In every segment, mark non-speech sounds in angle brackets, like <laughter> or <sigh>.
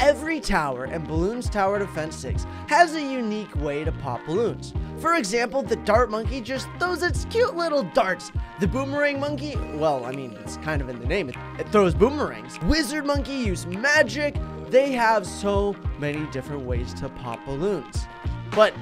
every tower in Bloons Tower Defense 6 has a unique way to pop balloons. For example, the dart monkey just throws its cute little darts. The boomerang monkey, well, I mean, it's kind of in the name, it, it throws boomerangs. Wizard monkey use magic. They have so many different ways to pop balloons. But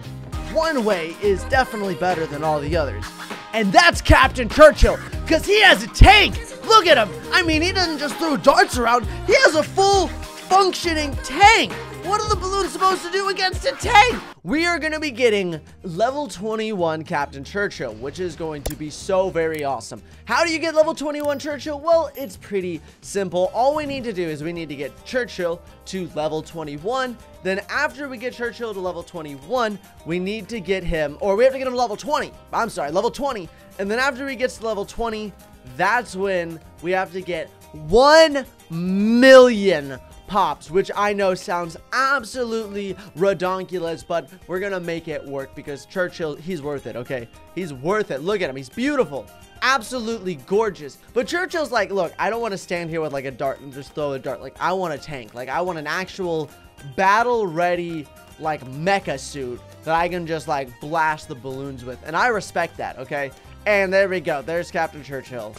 one way is definitely better than all the others. And that's Captain Churchill, because he has a tank. Look at him. I mean, he doesn't just throw darts around, he has a full functioning tank. What are the balloons supposed to do against a tank? We are going to be getting level 21 Captain Churchill, which is going to be so very awesome. How do you get level 21 Churchill? Well, it's pretty simple. All we need to do is we need to get Churchill to level 21. Then after we get Churchill to level 21, we need to get him, or we have to get him to level 20. I'm sorry, level 20. And then after he gets to level 20, that's when we have to get 1 million pops, which I know sounds absolutely redonkulous, but we're gonna make it work because Churchill, he's worth it, okay? He's worth it. Look at him. He's beautiful. Absolutely gorgeous. But Churchill's like, look, I don't want to stand here with like a dart and just throw a dart. Like, I want a tank. Like, I want an actual battle-ready, like, mecha suit that I can just, like, blast the balloons with. And I respect that, okay? And there we go. There's Captain Churchill.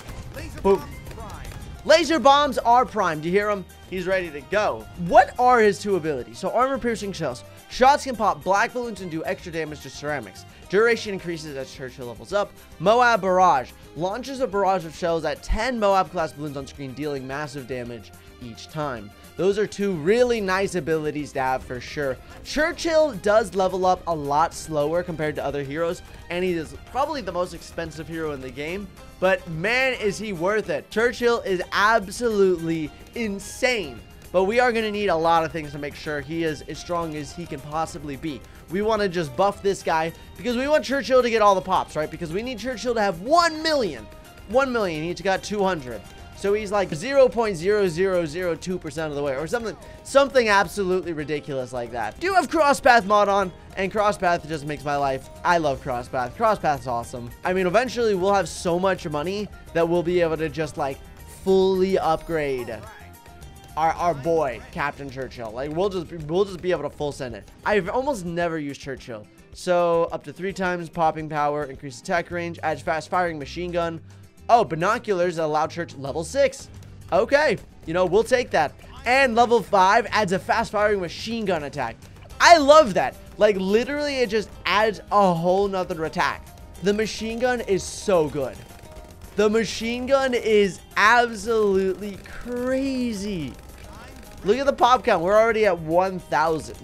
Boom. Laser bombs are primed. You hear him? He's ready to go. What are his two abilities? So armor piercing shells. Shots can pop black balloons and do extra damage to ceramics. Duration increases as Churchill levels up. Moab Barrage. Launches a barrage of shells at 10 Moab class balloons on screen, dealing massive damage each time. Those are two really nice abilities to have for sure. Churchill does level up a lot slower compared to other heroes, and he is probably the most expensive hero in the game, but man, is he worth it. Churchill is absolutely insane. But we are going to need a lot of things to make sure he is as strong as he can possibly be. We want to just buff this guy because we want Churchill to get all the pops, right? Because we need Churchill to have 1 million. 1 million. He's got 200. So he's like 0.0002% of the way or something something absolutely ridiculous like that. Do you have Crosspath mod on and Crosspath just makes my life. I love Crosspath. Crosspath's awesome. I mean, eventually we'll have so much money that we'll be able to just like fully upgrade our, our boy Captain Churchill. Like we'll just we'll just be able to full send it. I've almost never used Churchill. So up to three times popping power, increased attack range, adds fast firing machine gun, Oh, binoculars that allow church level 6. Okay, you know, we'll take that. And level 5 adds a fast-firing machine gun attack. I love that. Like, literally, it just adds a whole nother attack. The machine gun is so good. The machine gun is absolutely crazy. Look at the pop count. We're already at 1,000.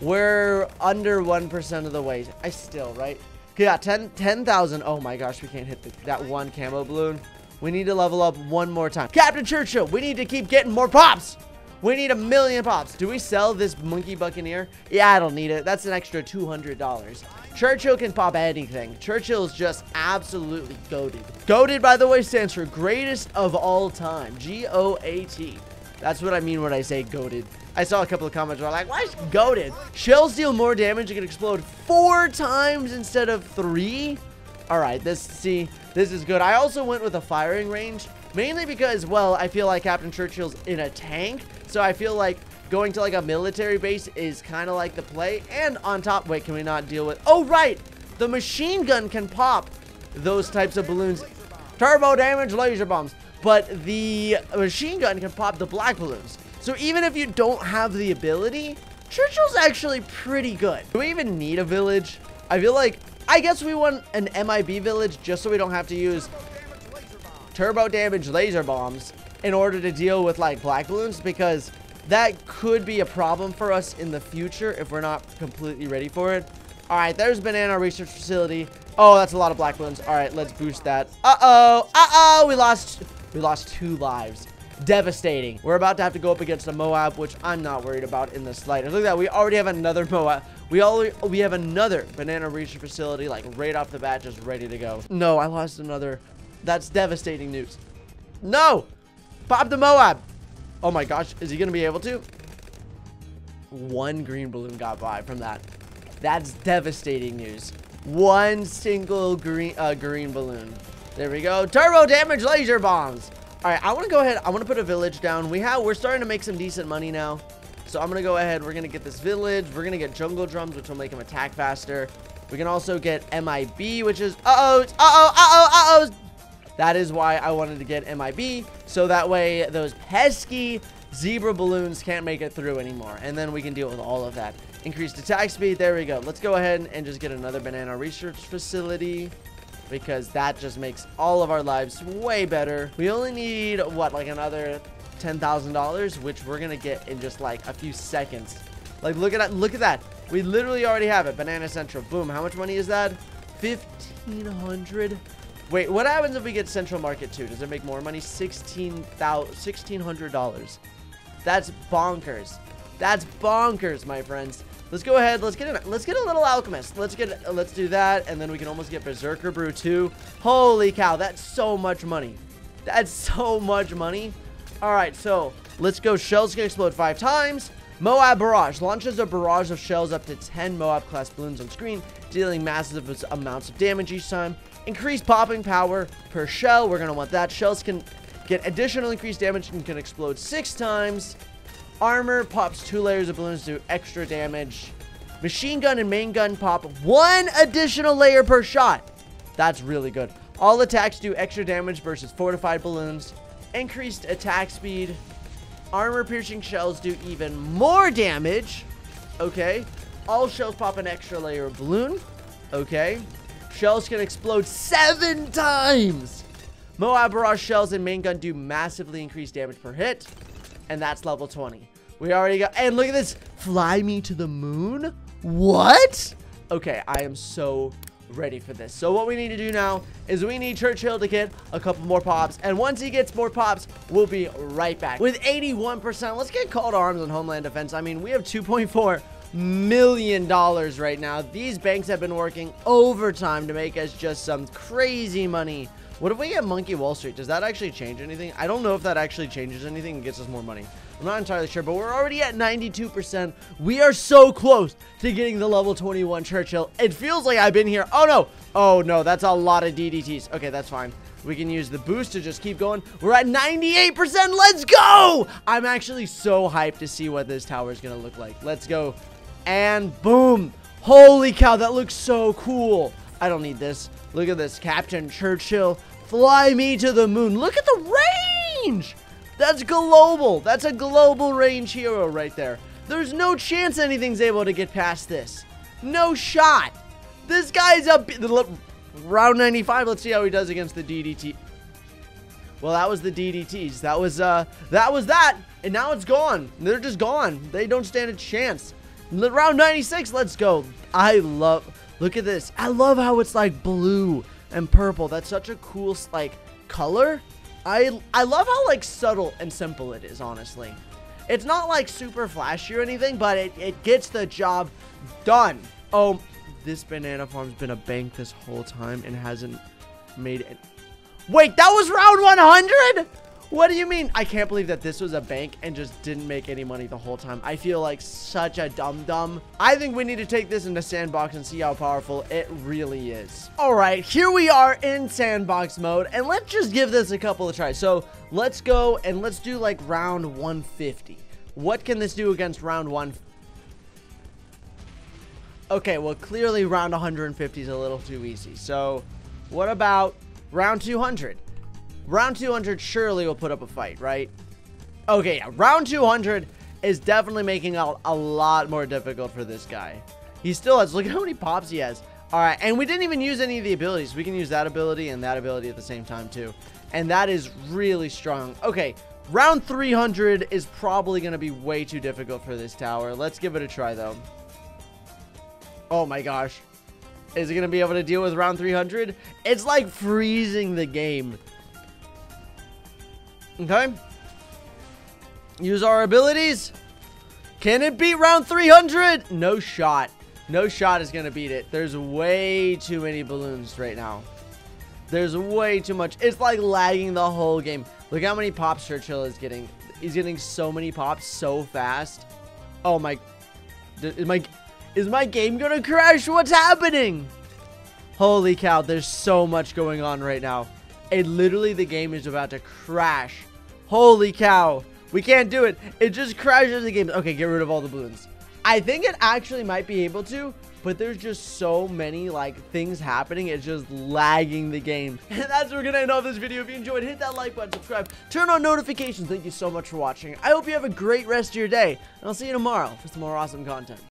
We're under 1% of the way. I still, right? Yeah, 10,000. 10, oh my gosh, we can't hit the, that one camo balloon. We need to level up one more time. Captain Churchill, we need to keep getting more pops. We need a million pops. Do we sell this Monkey Buccaneer? Yeah, I don't need it. That's an extra $200. Churchill can pop anything. Churchill is just absolutely goaded. Goaded, by the way, stands for greatest of all time. G-O-A-T. That's what I mean when I say goaded. I saw a couple of comments where are like, why is goaded? Shells deal more damage and can explode four times instead of three? All right, this, see, this is good. I also went with a firing range, mainly because, well, I feel like Captain Churchill's in a tank. So I feel like going to like a military base is kind of like the play. And on top, wait, can we not deal with, oh, right. The machine gun can pop those types of balloons. Turbo damage laser bombs. But the machine gun can pop the black balloons. So even if you don't have the ability, Churchill's actually pretty good. Do we even need a village? I feel like, I guess we want an MIB village just so we don't have to use turbo damage laser bombs in order to deal with like black balloons because that could be a problem for us in the future if we're not completely ready for it. All right, there's Banana Research Facility. Oh, that's a lot of black balloons. All right, let's boost that. Uh-oh, uh-oh, we lost, we lost two lives devastating. We're about to have to go up against a Moab, which I'm not worried about in the slightest. Look at that. We already have another <laughs> Moab. We already we have another banana research facility, like right off the bat, just ready to go. No, I lost another. That's devastating news. No! Pop the Moab! Oh my gosh, is he gonna be able to? One green balloon got by from that. That's devastating news. One single green uh, green balloon. There we go. Turbo damage laser bombs. All right, I want to go ahead. I want to put a village down. We have, we're starting to make some decent money now. So I'm going to go ahead. We're going to get this village. We're going to get jungle drums, which will make him attack faster. We can also get MIB, which is... Uh-oh, uh-oh, uh-oh, uh-oh. That is why I wanted to get MIB. So that way those pesky zebra balloons can't make it through anymore. And then we can deal with all of that. Increased attack speed. There we go. Let's go ahead and just get another banana research facility because that just makes all of our lives way better. We only need, what, like another $10,000, which we're going to get in just like a few seconds. Like, look at that. Look at that. We literally already have it. Banana Central. Boom. How much money is that? 1500 Wait, what happens if we get Central Market too? Does it make more money? $1,600. That's bonkers. That's bonkers, my friends. Let's go ahead. Let's get it. Let's get a little alchemist. Let's get. Let's do that, and then we can almost get berserker brew too. Holy cow! That's so much money. That's <laughs> so much money. All right, so let's go. Shells can explode five times. Moab Barrage launches a barrage of shells up to 10 Moab class balloons on screen, dealing massive amounts of damage each time. Increased popping power per shell. We're going to want that. Shells can get additional increased damage and can explode six times. Armor pops two layers of balloons to extra damage. Machine gun and main gun pop one additional layer per shot. That's really good. All attacks do extra damage versus fortified balloons. Increased attack speed. Armor piercing shells do even more damage. Okay. All shells pop an extra layer of balloon. Okay. Shells can explode seven times. Moab Barrage shells and main gun do massively increased damage per hit. And that's level 20. We already got, and look at this. Fly me to the moon? What? Okay, I am so ready for this. So what we need to do now is we need Churchill to get a couple more pops. And once he gets more pops, we'll be right back. With 81%, let's get called arms on Homeland Defense. I mean, we have 2.4 million dollars right now. These banks have been working overtime to make us just some crazy money. What if we get Monkey Wall Street? Does that actually change anything? I don't know if that actually changes anything and gets us more money. I'm not entirely sure, but we're already at 92%. We are so close to getting the level 21 Churchill. It feels like I've been here. Oh, no. Oh, no. That's a lot of DDTs. Okay, that's fine. We can use the boost to just keep going. We're at 98%. Let's go. I'm actually so hyped to see what this tower is going to look like. Let's go. And boom. Holy cow, that looks so cool. I don't need this. Look at this. Captain Churchill, fly me to the moon. Look at the range. That's global. That's a global range hero right there. There's no chance anything's able to get past this. No shot. This guy's up round 95. Let's see how he does against the DDT. Well, that was the DDTs. That was uh that was that. And now it's gone. They're just gone. They don't stand a chance. Round 96, let's go. I love, look at this. I love how it's like blue and purple. That's such a cool, like, color. I, I love how, like, subtle and simple it is, honestly. It's not, like, super flashy or anything, but it, it gets the job done. Oh, this banana farm's been a bank this whole time and hasn't made it. Wait, that was round 100? What do you mean? I can't believe that this was a bank and just didn't make any money the whole time. I feel like such a dum-dum. I think we need to take this into sandbox and see how powerful it really is. All right, here we are in sandbox mode and let's just give this a couple of tries. So let's go and let's do like round 150. What can this do against round one? Okay, well, clearly round 150 is a little too easy. So what about round 200? Round 200 surely will put up a fight, right? Okay, yeah. Round 200 is definitely making out a lot more difficult for this guy. He still has, look at how many pops he has. All right, and we didn't even use any of the abilities. We can use that ability and that ability at the same time too. And that is really strong. Okay, round 300 is probably going to be way too difficult for this tower. Let's give it a try though. Oh my gosh. Is it going to be able to deal with round 300? It's like freezing the game. Okay. Use our abilities. Can it beat round 300? No shot. No shot is going to beat it. There's way too many balloons right now. There's way too much. It's like lagging the whole game. Look how many pops Churchill is getting. He's getting so many pops so fast. Oh my. Is my, is my game going to crash? What's happening? Holy cow. There's so much going on right now. And literally the game is about to crash. Holy cow. We can't do it. It just crashes the game. Okay, get rid of all the balloons. I think it actually might be able to, but there's just so many like things happening it's just lagging the game <laughs> and that's where we're gonna end off this video if you enjoyed hit that like button subscribe turn on notifications thank you so much for watching i hope you have a great rest of your day and i'll see you tomorrow for some more awesome content